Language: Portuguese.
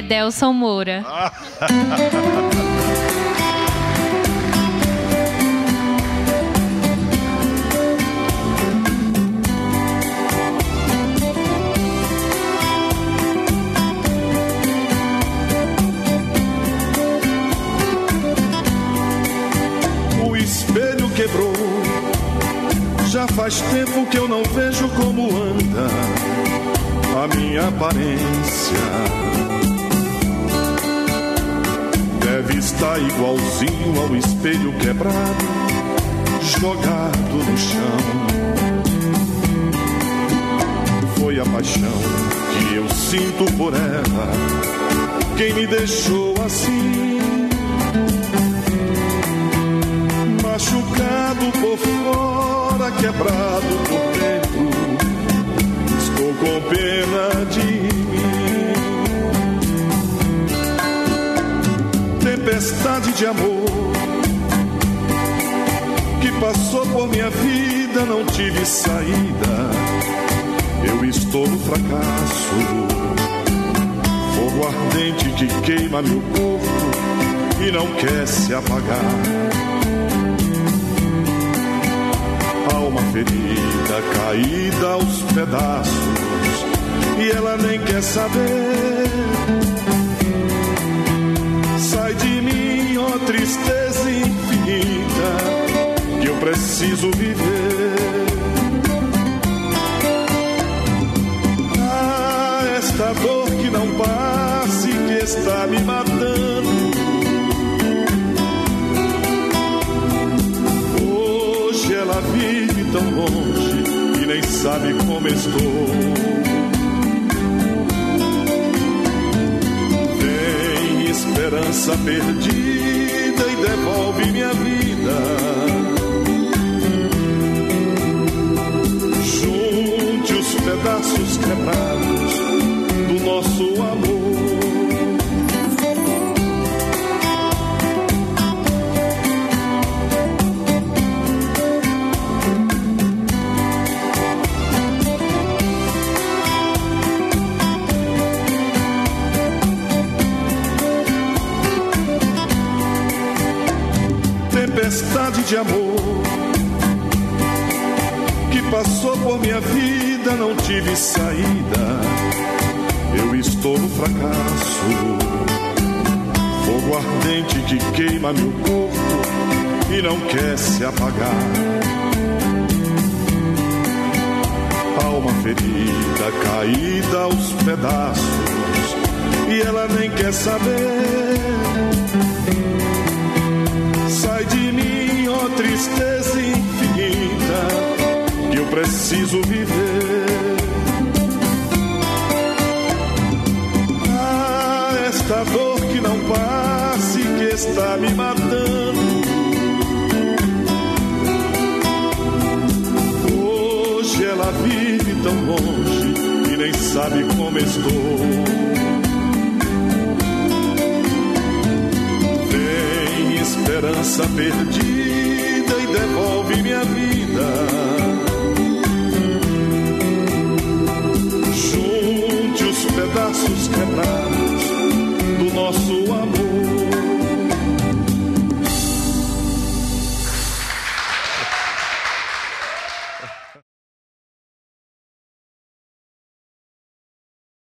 Delson Moura. O espelho quebrou. Já faz tempo que eu não vejo como anda a minha aparência. Estar igualzinho ao espelho quebrado, jogado no chão. Foi a paixão que eu sinto por ela, quem me deixou assim. Machucado por fora, quebrado por dentro Estou com pena de mim. Tempestade de amor que passou por minha vida, não tive saída. Eu estou no fracasso. Fogo ardente que queima meu corpo e não quer se apagar. alma ferida, caída aos pedaços, e ela nem quer saber. Sai de tristeza infinita, que eu preciso viver. Ah, esta dor que não passe, que está me matando. Hoje ela vive tão longe e nem sabe como estou. Esperança perdida devolve minha vida. Junte os pedaços quebrados do nosso amor. Tempestade de amor que passou por minha vida, não tive saída. Eu estou no fracasso, fogo ardente que queima meu corpo e não quer se apagar. Alma ferida, caída aos pedaços, e ela nem quer saber tristeza infinita, que eu preciso viver. Ah, esta dor que não passe, que está me matando. Hoje ela vive tão longe e nem sabe como estou. esperança perdida